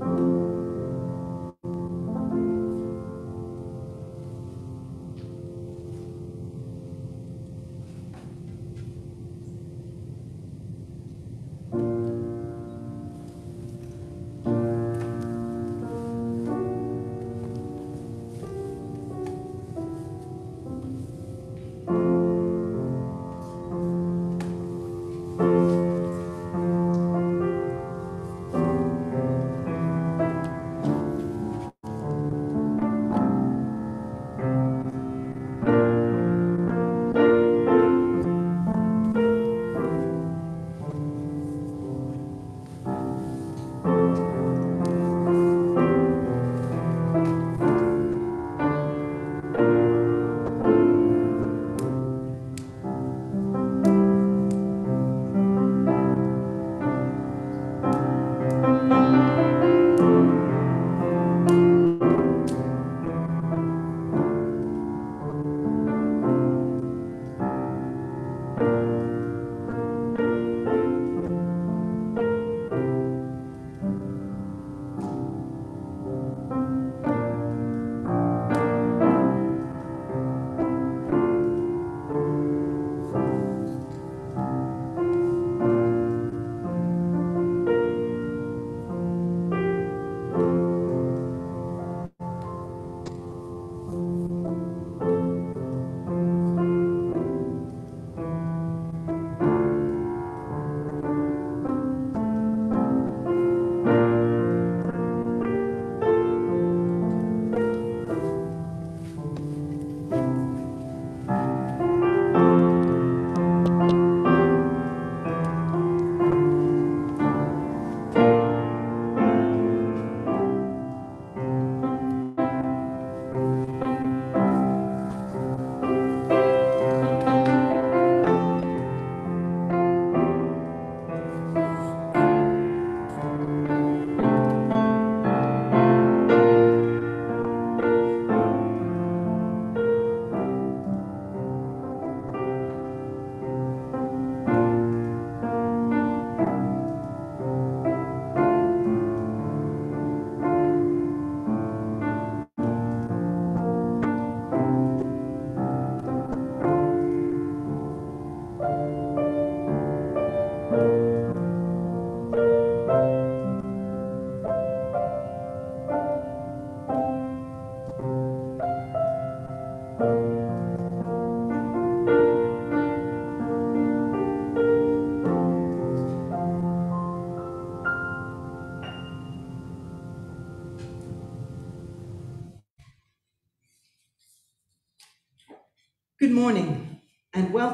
Good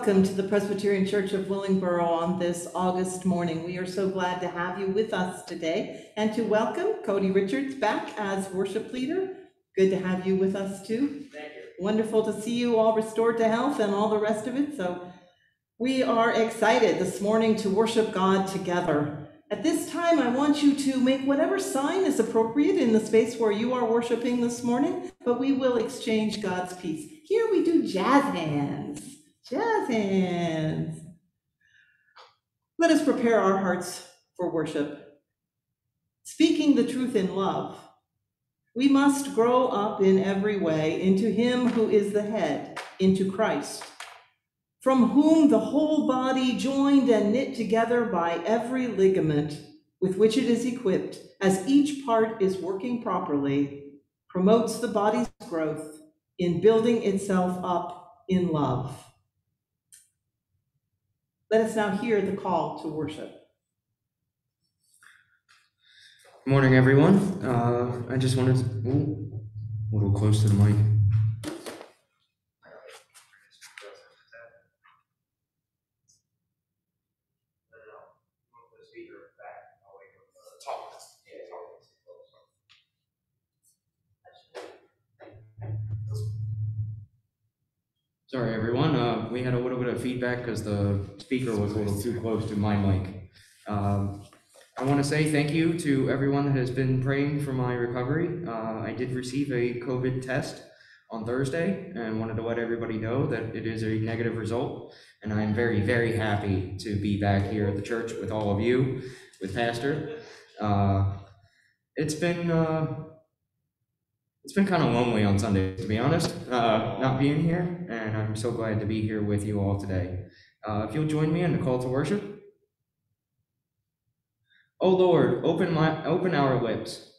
welcome to the Presbyterian Church of Willingboro on this August morning. We are so glad to have you with us today and to welcome Cody Richards back as worship leader. Good to have you with us too. Thank you. Wonderful to see you all restored to health and all the rest of it. So we are excited this morning to worship God together. At this time, I want you to make whatever sign is appropriate in the space where you are worshiping this morning, but we will exchange God's peace. Here we do jazz hands, jazz hands. Let us prepare our hearts for worship. Speaking the truth in love, we must grow up in every way into Him who is the head, into Christ, from whom the whole body, joined and knit together by every ligament with which it is equipped, as each part is working properly, promotes the body's growth in building itself up in love. Let us now hear the call to worship. Morning, everyone. Uh, I just wanted to, ooh, a little close to the mic. Sorry, everyone. Uh, we had a little bit of feedback because the speaker was a little too close to my mic. Um, I want to say thank you to everyone that has been praying for my recovery. Uh, I did receive a COVID test on Thursday and wanted to let everybody know that it is a negative result. And I'm very, very happy to be back here at the church with all of you, with Pastor. Uh, it's been uh, it's been kind of lonely on Sunday, to be honest, uh, not being here, and I'm so glad to be here with you all today. Uh, if you'll join me in the call to worship. O Lord, open my open our lips.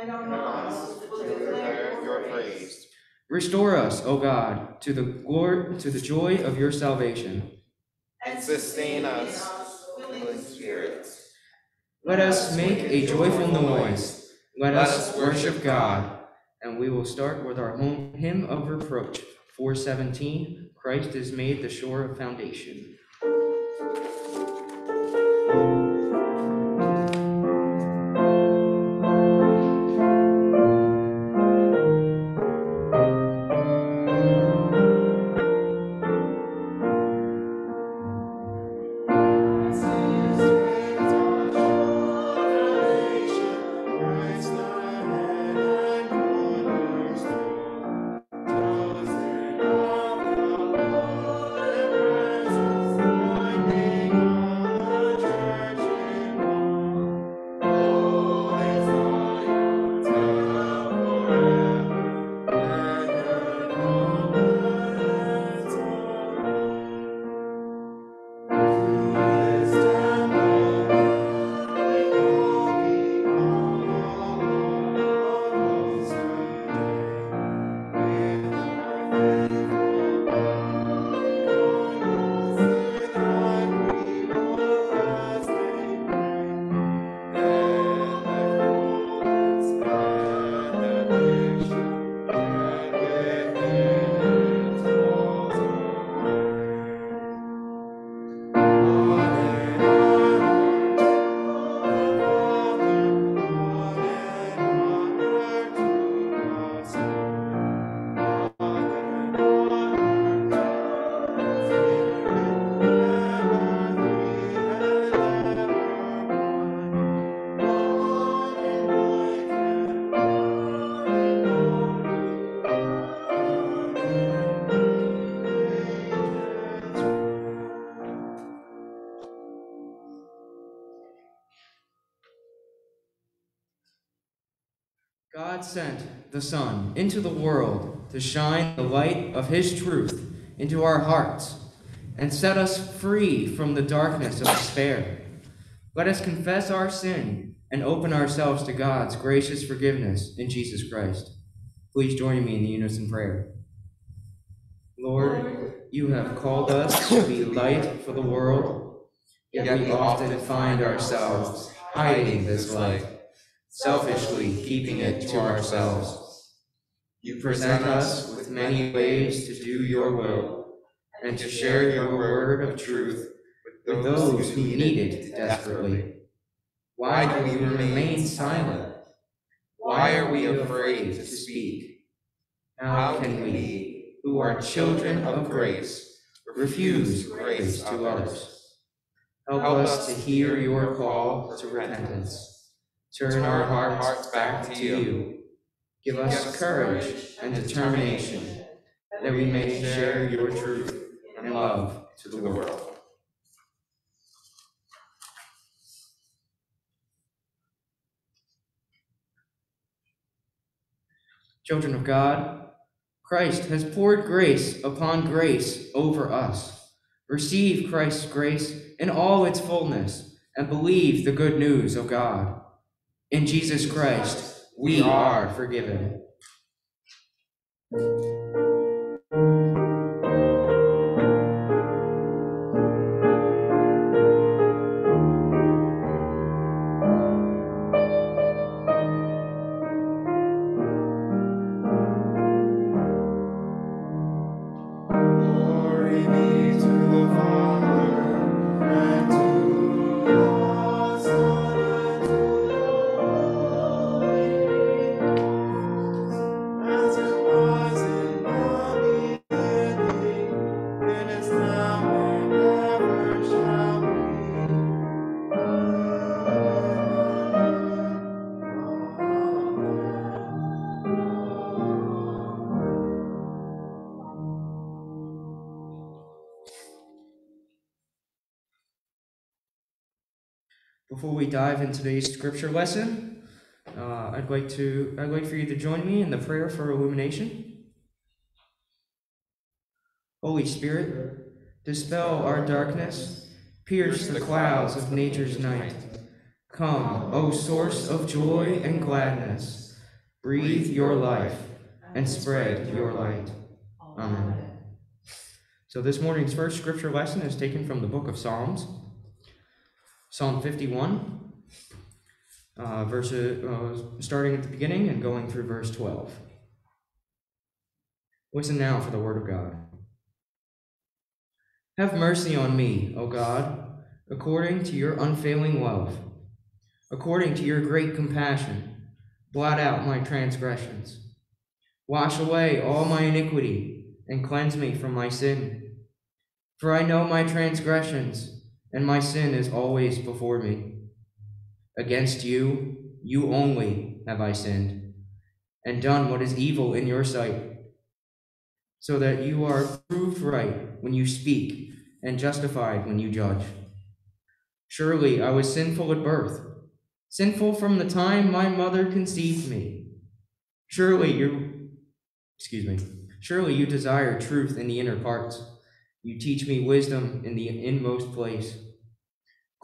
And our mouths will declare your praise. Restore us, O God, to the glory to the joy of your salvation. And sustain us, willing spirits. Let us make a joyful noise. Let us worship God. And we will start with our home hymn of reproach, 417. Christ is made the shore of foundation. The Son into the world to shine the light of His truth into our hearts and set us free from the darkness of despair. Let us confess our sin and open ourselves to God's gracious forgiveness in Jesus Christ. Please join me in the unison prayer. Lord, you have called us to be light for the world, yet we often find ourselves hiding this light selfishly keeping it to ourselves. You present us with many ways to do your will and to share your word of truth with those who need it desperately. Why do we remain silent? Why are we afraid to speak? How can we, who are children of grace, refuse grace to others? Help us to hear your call to repentance Turn our hearts back to you. Give us courage and determination that we may share your truth and love to the world. Children of God, Christ has poured grace upon grace over us. Receive Christ's grace in all its fullness and believe the good news of God. In Jesus Christ, we are forgiven. Dive into today's scripture lesson, Uh, I'd like to, I'd like for you to join me in the prayer for illumination. Holy Spirit, dispel our darkness, pierce the clouds of nature's night. Come, O source of joy and gladness, breathe your life and spread your light. Amen. So this morning's first scripture lesson is taken from the book of Psalms, Psalm 51, uh, verse, uh, starting at the beginning and going through verse 12. Listen now for the word of God. Have mercy on me, O God, according to your unfailing love. According to your great compassion, blot out my transgressions. Wash away all my iniquity and cleanse me from my sin. For I know my transgressions, and my sin is always before me. Against you, you only have I sinned, and done what is evil in your sight, so that you are proved right when you speak and justified when you judge. Surely I was sinful at birth, sinful from the time my mother conceived me. Surely you, excuse me, surely you desire truth in the inner parts. You teach me wisdom in the inmost place.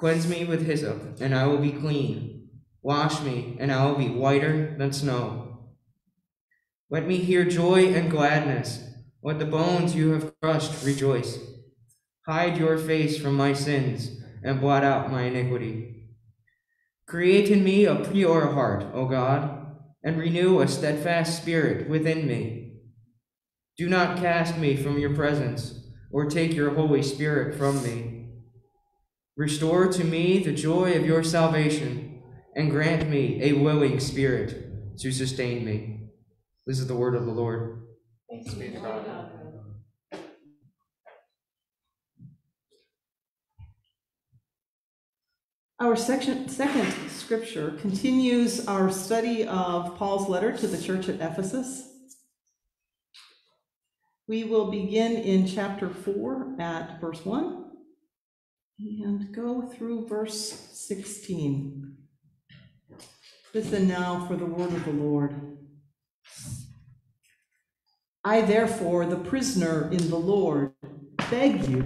Cleanse me with hyssop, and I will be clean. Wash me, and I will be whiter than snow. Let me hear joy and gladness. Let the bones you have crushed rejoice. Hide your face from my sins, and blot out my iniquity. Create in me a pure heart, O God, and renew a steadfast spirit within me. Do not cast me from your presence, or take your Holy Spirit from me. Restore to me the joy of your salvation, and grant me a willing spirit to sustain me. This is the word of the Lord. Thanks be to God. Our section, second scripture continues our study of Paul's letter to the church at Ephesus. We will begin in chapter 4 at verse 1 and go through verse 16. Listen now for the word of the Lord. I, therefore, the prisoner in the Lord, beg you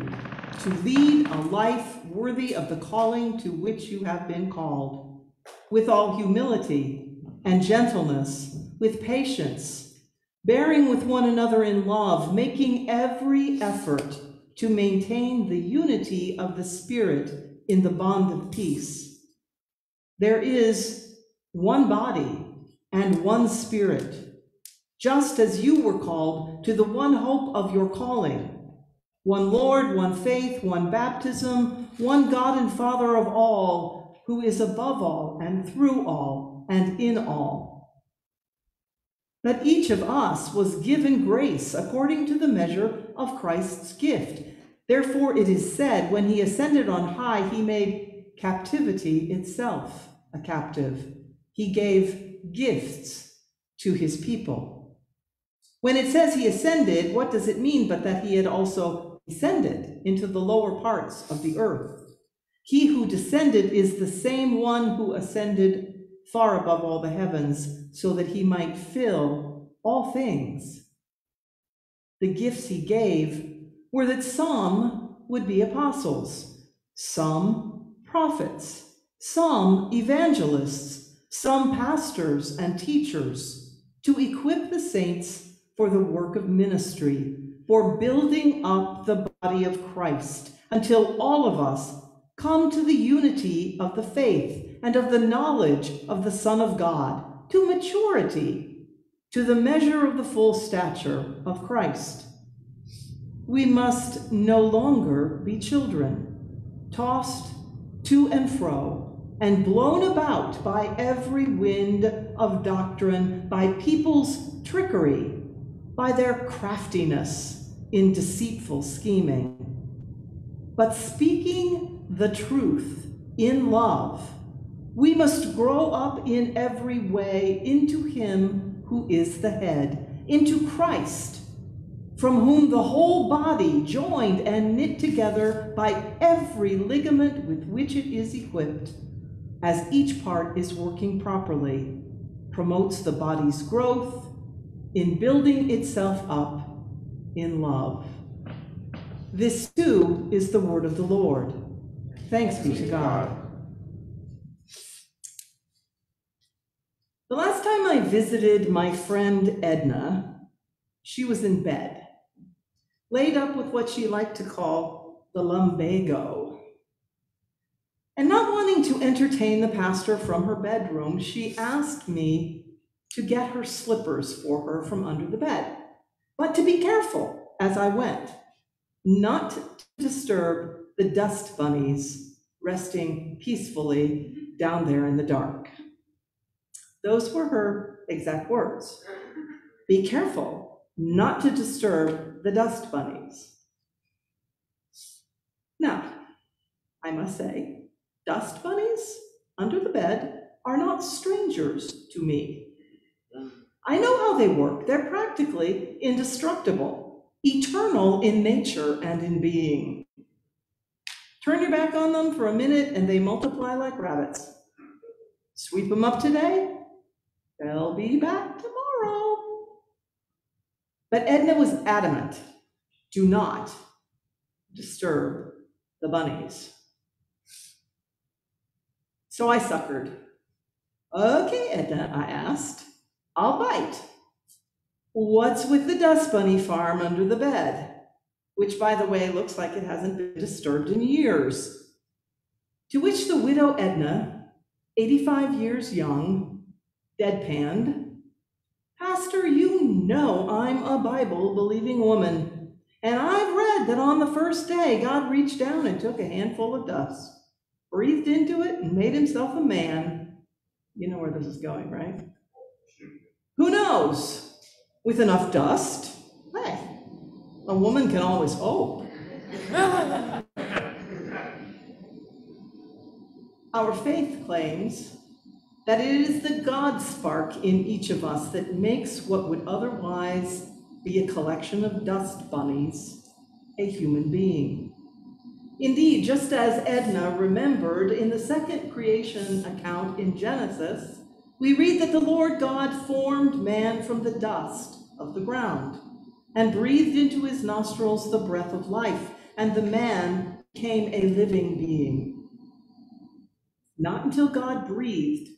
to lead a life worthy of the calling to which you have been called, with all humility and gentleness, with patience, bearing with one another in love, making every effort to maintain the unity of the Spirit in the bond of peace. There is one body and one Spirit, just as you were called to the one hope of your calling one Lord, one faith, one baptism, one God and Father of all, who is above all and through all and in all. But each of us was given grace according to the measure of Christ's gift. Therefore, it is said, when he ascended on high, he made captivity itself a captive. He gave gifts to his people. When it says he ascended, what does it mean but that he had also descended into the lower parts of the earth. He who descended is the same one who ascended far above all the heavens so that he might fill all things. The gifts he gave were that some would be apostles, some prophets, some evangelists, some pastors and teachers to equip the saints for the work of ministry for building up the body of Christ until all of us come to the unity of the faith and of the knowledge of the Son of God, to maturity, to the measure of the full stature of Christ. We must no longer be children, tossed to and fro and blown about by every wind of doctrine, by people's trickery, by their craftiness in deceitful scheming. But speaking the truth in love, we must grow up in every way into Him who is the head, into Christ, from whom the whole body, joined and knit together by every ligament with which it is equipped, as each part is working properly, promotes the body's growth in building itself up in love. This too is the word of the Lord. Thanks be to God. The last time I visited my friend Edna, she was in bed, laid up with what she liked to call the lumbago. And not wanting to entertain the pastor from her bedroom, she asked me to get her slippers for her from under the bed, but to be careful as I went, not to disturb the dust bunnies resting peacefully down there in the dark. Those were her exact words. Be careful not to disturb the dust bunnies. Now, I must say, dust bunnies under the bed are not strangers to me. I know how they work. They're practically indestructible, eternal in nature and in being. Turn your back on them for a minute and they multiply like rabbits. Sweep them up today, they'll be back tomorrow. But Edna was adamant do not disturb the bunnies. So I suckered. Okay, Edna, I asked. I'll bite. What's with the dust bunny farm under the bed? Which, by the way, looks like it hasn't been disturbed in years. To which the widow Edna, 85 years young, deadpanned, Pastor, you know I'm a Bible believing woman, and I've read that on the first day God reached down and took a handful of dust, breathed into it, and made himself a man. You know where this is going, right? Who knows? With enough dust, hey, a woman can always hope. Our faith claims that it is the God spark in each of us that makes what would otherwise be a collection of dust bunnies a human being. Indeed, just as Edna remembered in the second creation account in Genesis, we read that the Lord God formed man from the dust of the ground and breathed into his nostrils the breath of life, and the man became a living being. Not until God breathed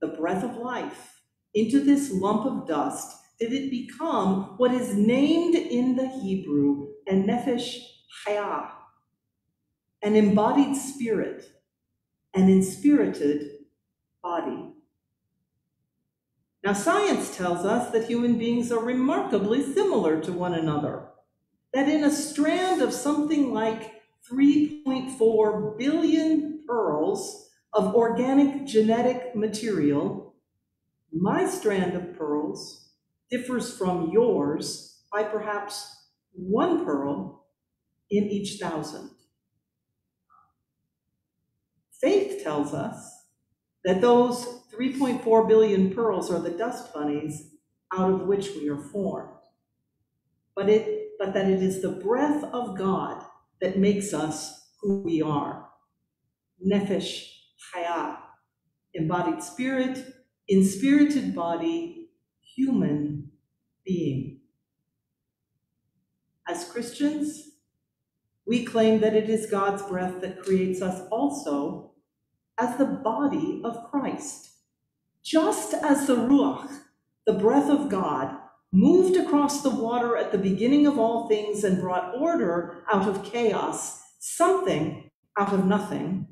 the breath of life into this lump of dust did it become what is named in the Hebrew a nefesh hayah, an embodied spirit, an inspirited body. Now, science tells us that human beings are remarkably similar to one another, that in a strand of something like 3.4 billion pearls of organic genetic material, my strand of pearls differs from yours by perhaps one pearl in each thousand. Faith tells us that those 3.4 billion pearls are the dust bunnies out of which we are formed. But, it, but that it is the breath of God that makes us who we are. Nefesh Chaya, embodied spirit, inspirited body, human being. As Christians, we claim that it is God's breath that creates us also as the body of Christ. Just as the Ruach, the breath of God, moved across the water at the beginning of all things and brought order out of chaos, something out of nothing,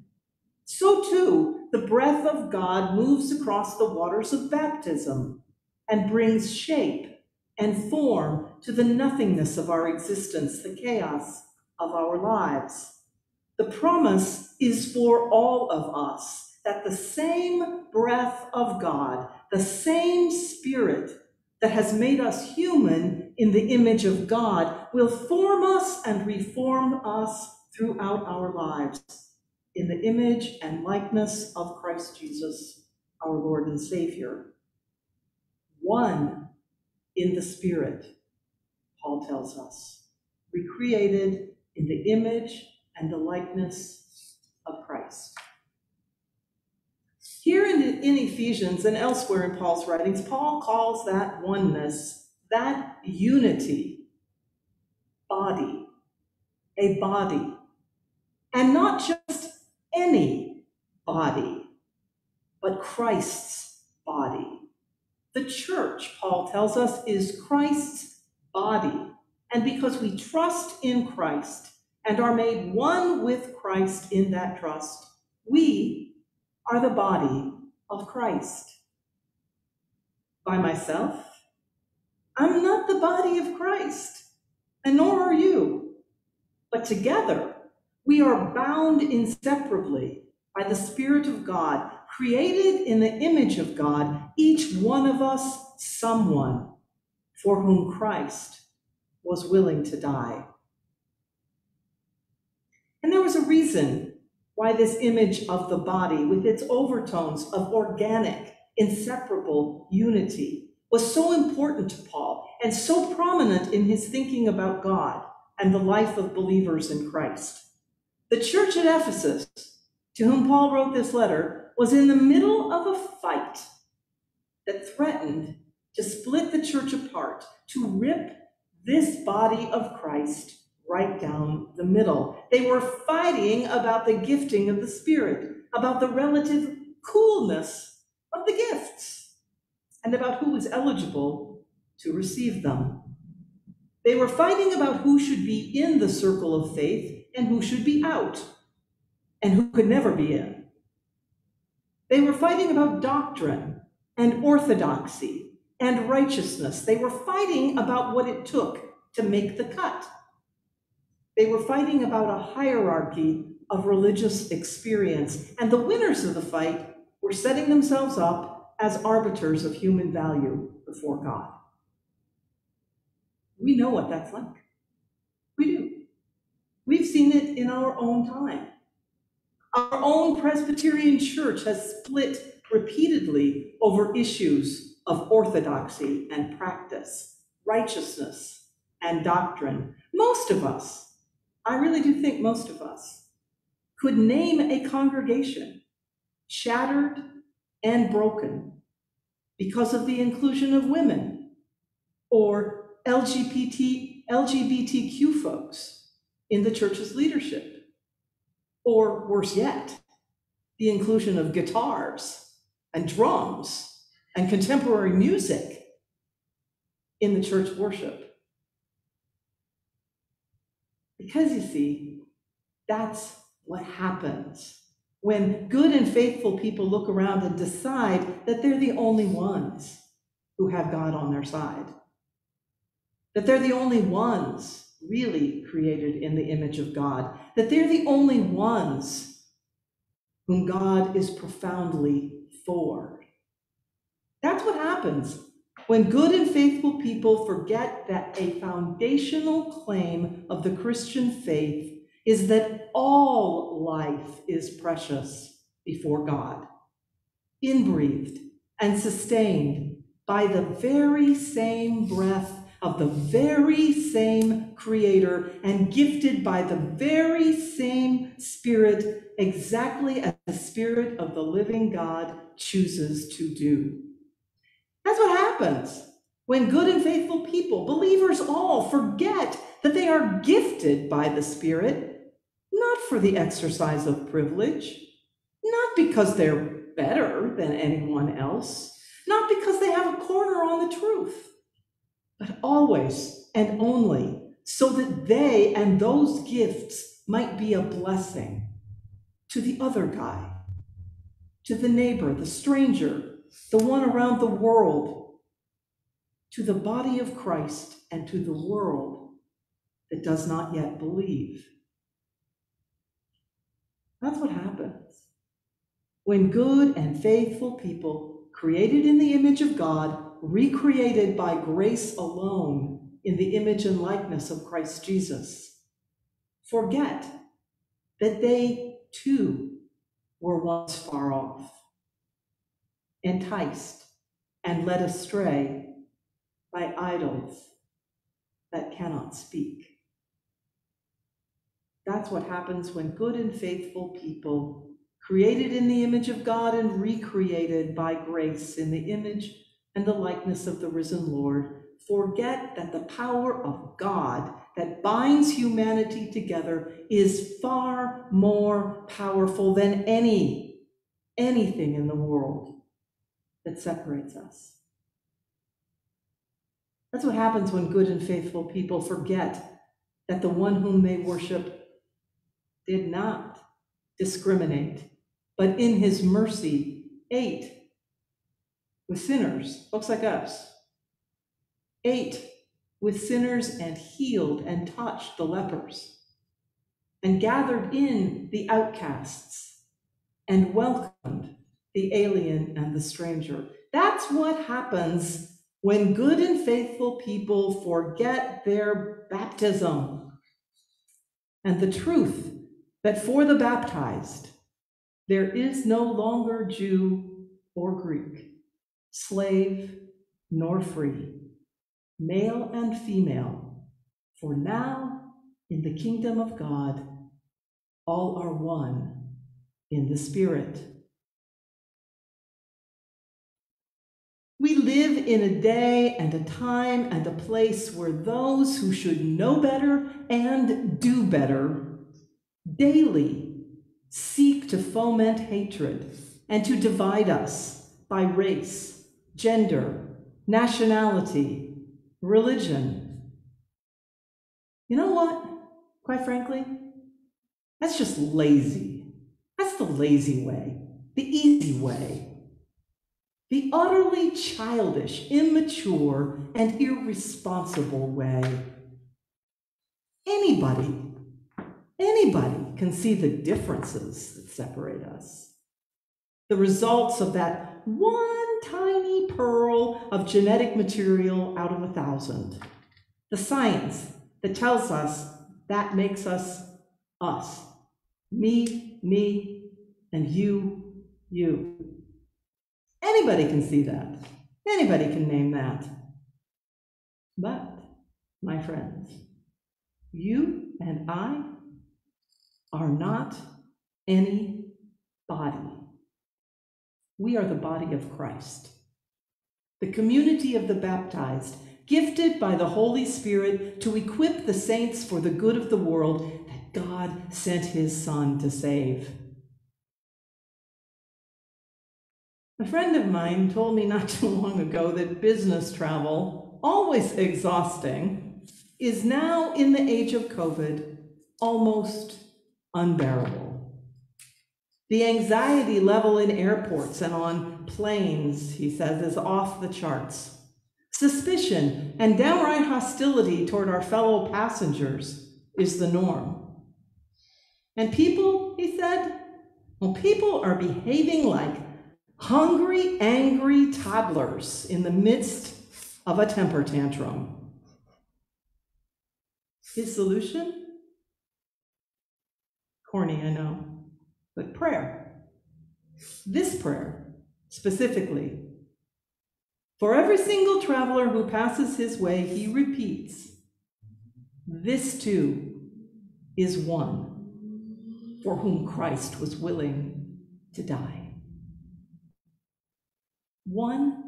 so too the breath of God moves across the waters of baptism and brings shape and form to the nothingness of our existence, the chaos of our lives. The promise is for all of us that the same breath of God, the same spirit that has made us human in the image of God, will form us and reform us throughout our lives in the image and likeness of Christ Jesus, our Lord and Savior. One in the Spirit, Paul tells us, recreated in the image and the likeness of Christ. Here in, in Ephesians and elsewhere in Paul's writings, Paul calls that oneness, that unity, body, a body. And not just any body, but Christ's body. The church, Paul tells us, is Christ's body. And because we trust in Christ and are made one with Christ in that trust, we are the body of Christ. By myself, I'm not the body of Christ, and nor are you. But together, we are bound inseparably by the Spirit of God, created in the image of God, each one of us someone for whom Christ was willing to die. And there was a reason why this image of the body, with its overtones of organic, inseparable unity, was so important to Paul and so prominent in his thinking about God and the life of believers in Christ. The church at Ephesus, to whom Paul wrote this letter, was in the middle of a fight that threatened to split the church apart, to rip this body of Christ right down the middle. They were fighting about the gifting of the Spirit, about the relative coolness of the gifts, and about who was eligible to receive them. They were fighting about who should be in the circle of faith and who should be out, and who could never be in. They were fighting about doctrine and orthodoxy and righteousness. They were fighting about what it took to make the cut. They were fighting about a hierarchy of religious experience, and the winners of the fight were setting themselves up as arbiters of human value before God. We know what that's like. We do. We've seen it in our own time. Our own Presbyterian church has split repeatedly over issues of orthodoxy and practice, righteousness and doctrine. Most of us, I really do think most of us, could name a congregation shattered and broken because of the inclusion of women or LGBT, LGBTQ folks in the church's leadership. Or worse yet, the inclusion of guitars and drums and contemporary music in the church worship. Because you see, that's what happens when good and faithful people look around and decide that they're the only ones who have God on their side that they're the only ones really created in the image of God, that they're the only ones whom God is profoundly for. That's what happens when good and faithful people forget that a foundational claim of the Christian faith is that all life is precious before God, inbreathed and sustained by the very same breath of the very same Creator and gifted by the very same Spirit, exactly as the Spirit of the living God chooses to do. That's what happens when good and faithful people, believers all, forget that they are gifted by the Spirit, not for the exercise of privilege, not because they're better than anyone else, not because they have a corner on the truth but always and only so that they and those gifts might be a blessing to the other guy, to the neighbor, the stranger, the one around the world, to the body of Christ, and to the world that does not yet believe. That's what happens when good and faithful people, created in the image of God, recreated by grace alone in the image and likeness of Christ Jesus, forget that they too were once far off, enticed and led astray by idols that cannot speak. That's what happens when good and faithful people created in the image of God and recreated by grace in the image and the likeness of the risen Lord, forget that the power of God that binds humanity together is far more powerful than any, anything in the world that separates us. That's what happens when good and faithful people forget that the one whom they worship did not discriminate, but in his mercy ate with sinners, folks like us, ate with sinners and healed and touched the lepers, and gathered in the outcasts and welcomed the alien and the stranger. That's what happens when good and faithful people forget their baptism. And the truth that for the baptized, there is no longer Jew or Greek, slave nor free, male and female, for now in the kingdom of God, all are one in the Spirit. We live in a day and a time and a place where those who should know better and do better daily seek to foment hatred and to divide us by race, gender, nationality, religion. You know what? Quite frankly, that's just lazy. That's the lazy way, the easy way. The utterly childish, immature, and irresponsible way. Anybody, anybody can see the differences that separate us. The results of that one pearl of genetic material out of a thousand. The science that tells us that makes us us. Me, me, and you, you. Anybody can see that. Anybody can name that. But, my friends, you and I are not any body. We are the body of Christ, the community of the baptized, gifted by the Holy Spirit to equip the saints for the good of the world that God sent his Son to save. A friend of mine told me not too long ago that business travel, always exhausting, is now in the age of COVID almost unbearable. The anxiety level in airports and on planes, he says, is off the charts. Suspicion and downright hostility toward our fellow passengers is the norm. And people, he said, well, people are behaving like hungry, angry toddlers in the midst of a temper tantrum. His solution? Corny, I know, but prayer. This prayer, specifically. For every single traveler who passes his way, he repeats, This too is one for whom Christ was willing to die one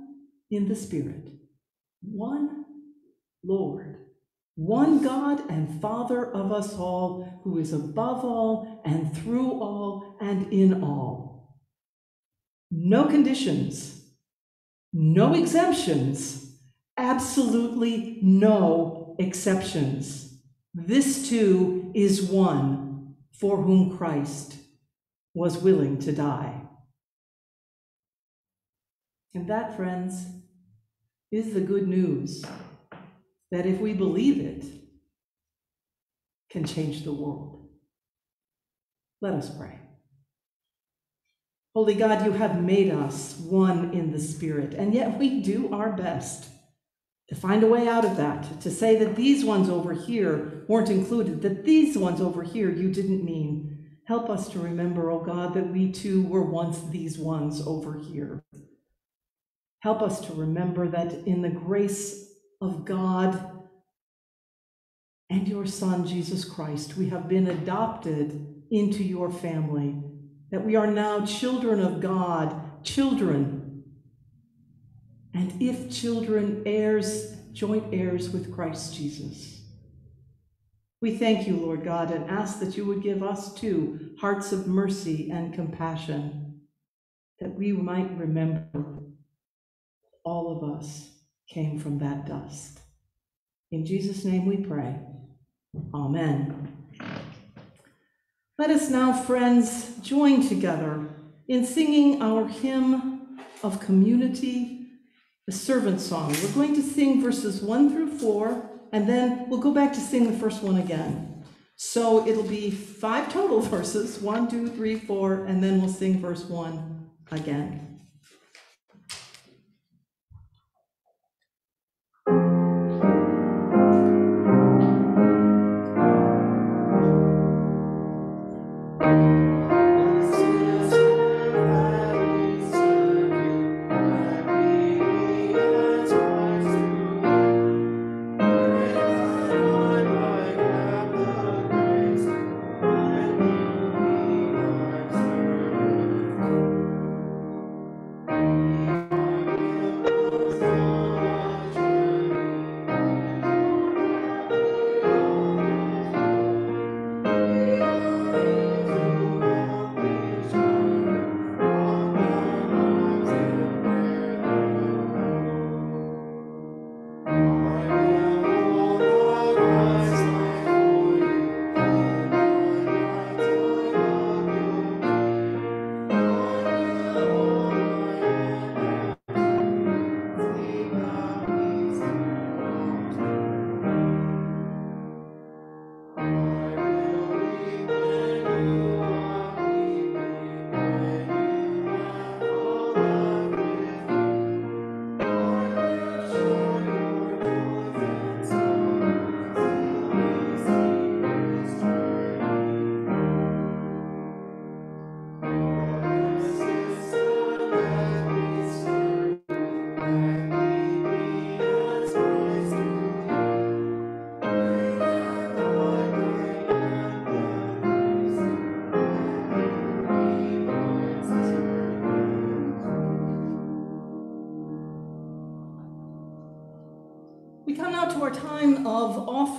in the Spirit, one Lord, one God and Father of us all, who is above all and through all and in all. No conditions, no exemptions, absolutely no exceptions. This too is one for whom Christ was willing to die. And that, friends, is the good news that if we believe it, can change the world. Let us pray. Holy God, you have made us one in the Spirit, and yet we do our best to find a way out of that, to say that these ones over here weren't included, that these ones over here you didn't mean. Help us to remember, oh God, that we too were once these ones over here. Help us to remember that in the grace of God and your Son, Jesus Christ, we have been adopted into your family that we are now children of God, children. And if children, heirs, joint heirs with Christ Jesus. We thank you, Lord God, and ask that you would give us too hearts of mercy and compassion, that we might remember all of us came from that dust. In Jesus' name we pray. Amen. Let us now, friends, join together in singing our hymn of community, the servant song. We're going to sing verses one through four, and then we'll go back to sing the first one again. So it'll be five total verses one, two, three, four, and then we'll sing verse one again.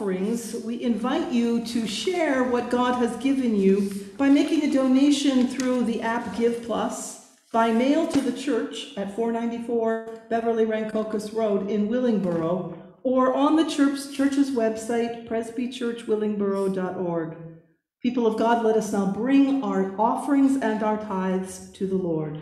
Offerings. We invite you to share what God has given you by making a donation through the app Give Plus, by mail to the church at 494 Beverly Rancocas Road in Willingboro, or on the church, church's website, presbychurchwillingboro.org. People of God, let us now bring our offerings and our tithes to the Lord.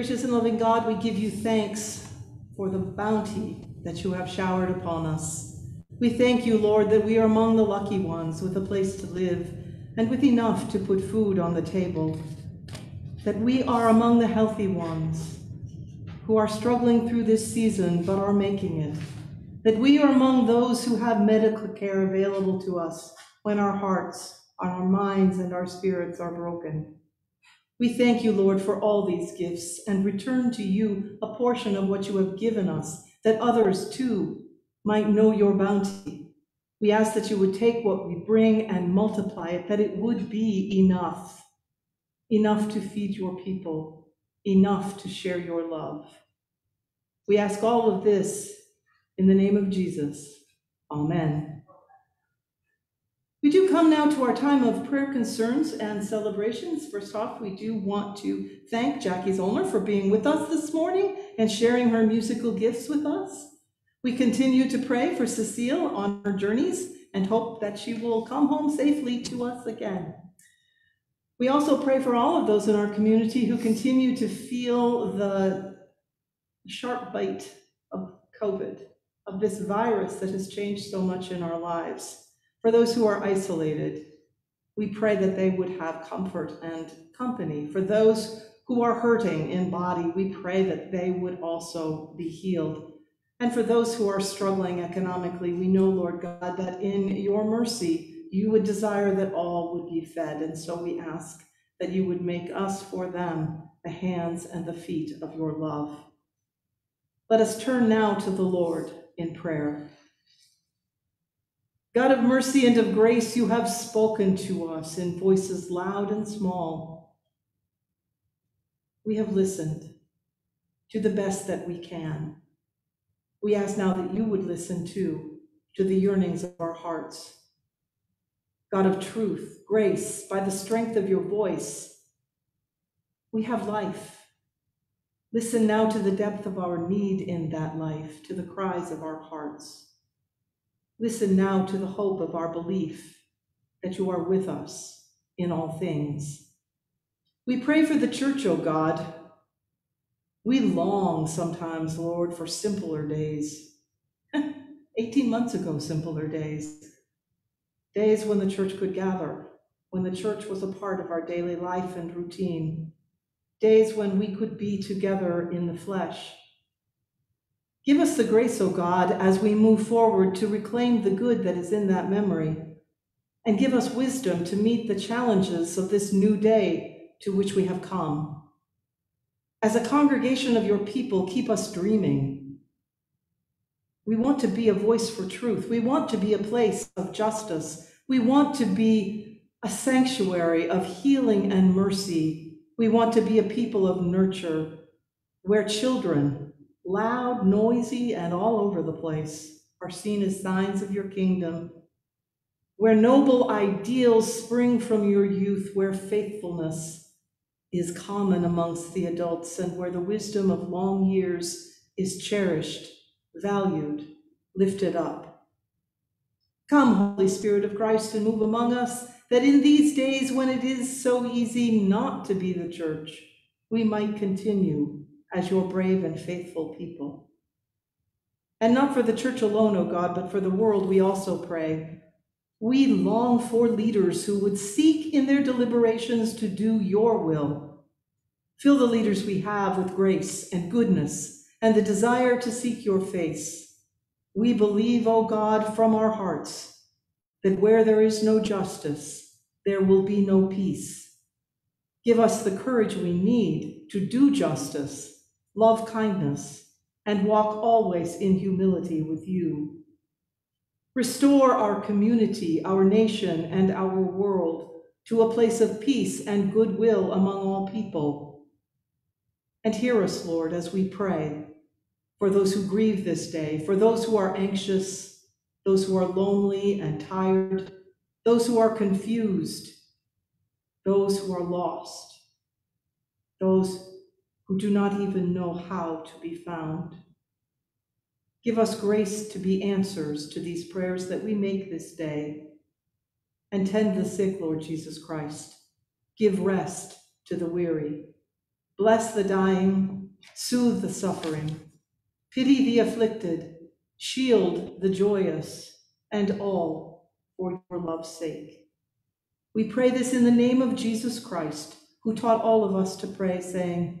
Gracious and loving God, we give you thanks for the bounty that you have showered upon us. We thank you, Lord, that we are among the lucky ones with a place to live and with enough to put food on the table, that we are among the healthy ones, who are struggling through this season but are making it. That we are among those who have medical care available to us when our hearts, our minds, and our spirits are broken. We thank you, Lord, for all these gifts and return to you a portion of what you have given us, that others too might know your bounty. We ask that you would take what we bring and multiply it, that it would be enough, enough to feed your people, enough to share your love. We ask all of this in the name of Jesus. Amen. We do come now to our time of prayer concerns and celebrations. First off, we do want to thank Jackie Zollner for being with us this morning and sharing her musical gifts with us. We continue to pray for Cecile on her journeys and hope that she will come home safely to us again. We also pray for all of those in our community who continue to feel the sharp bite of COVID, of this virus that has changed so much in our lives. For those who are isolated, we pray that they would have comfort and company. For those who are hurting in body, we pray that they would also be healed. And for those who are struggling economically, we know, Lord God, that in your mercy, you would desire that all would be fed. And so we ask that you would make us for them the hands and the feet of your love. Let us turn now to the Lord in prayer. God of mercy and of grace, you have spoken to us in voices loud and small. We have listened to the best that we can. We ask now that you would listen too to the yearnings of our hearts. God of truth, grace, by the strength of your voice, we have life. Listen now to the depth of our need in that life, to the cries of our hearts. Listen now to the hope of our belief that you are with us in all things. We pray for the church, O God. We long sometimes, Lord, for simpler days. 18 months ago, simpler days. Days when the church could gather, when the church was a part of our daily life and routine. Days when we could be together in the flesh Give us the grace, O God, as we move forward to reclaim the good that is in that memory, and give us wisdom to meet the challenges of this new day to which we have come. As a congregation of your people, keep us dreaming. We want to be a voice for truth. We want to be a place of justice. We want to be a sanctuary of healing and mercy. We want to be a people of nurture where children loud, noisy, and all over the place, are seen as signs of your kingdom. Where noble ideals spring from your youth, where faithfulness is common amongst the adults, and where the wisdom of long years is cherished, valued, lifted up. Come, Holy Spirit of Christ, and move among us, that in these days when it is so easy not to be the church, we might continue as your brave and faithful people. And not for the church alone, O God, but for the world we also pray. We long for leaders who would seek in their deliberations to do your will. Fill the leaders we have with grace and goodness and the desire to seek your face. We believe, O God, from our hearts, that where there is no justice, there will be no peace. Give us the courage we need to do justice love kindness, and walk always in humility with you. Restore our community, our nation, and our world to a place of peace and goodwill among all people. And hear us, Lord, as we pray for those who grieve this day, for those who are anxious, those who are lonely and tired, those who are confused, those who are lost, those who do not even know how to be found. Give us grace to be answers to these prayers that we make this day. And tend the sick, Lord Jesus Christ. Give rest to the weary. Bless the dying, soothe the suffering, pity the afflicted, shield the joyous, and all for your love's sake. We pray this in the name of Jesus Christ, who taught all of us to pray, saying,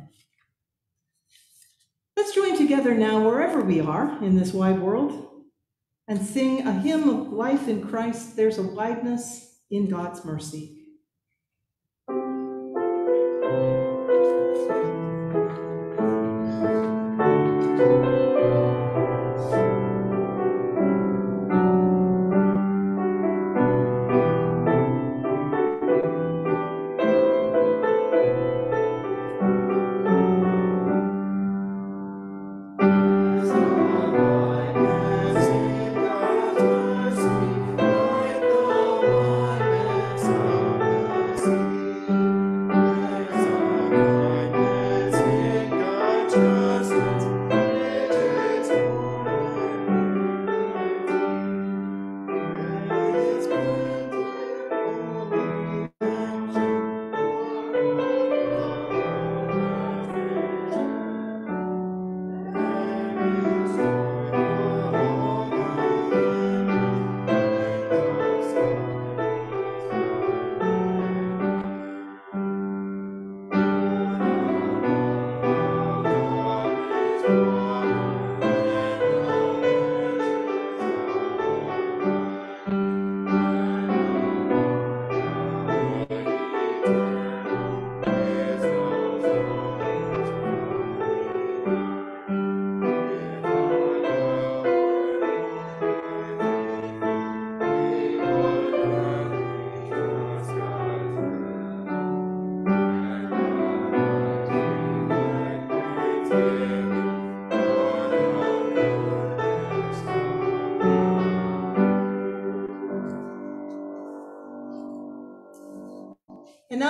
Let's join together now, wherever we are in this wide world, and sing a hymn of life in Christ. There's a wideness in God's mercy.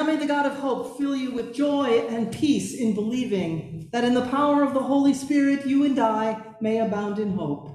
Now may the God of hope fill you with joy and peace in believing that in the power of the Holy Spirit you and I may abound in hope.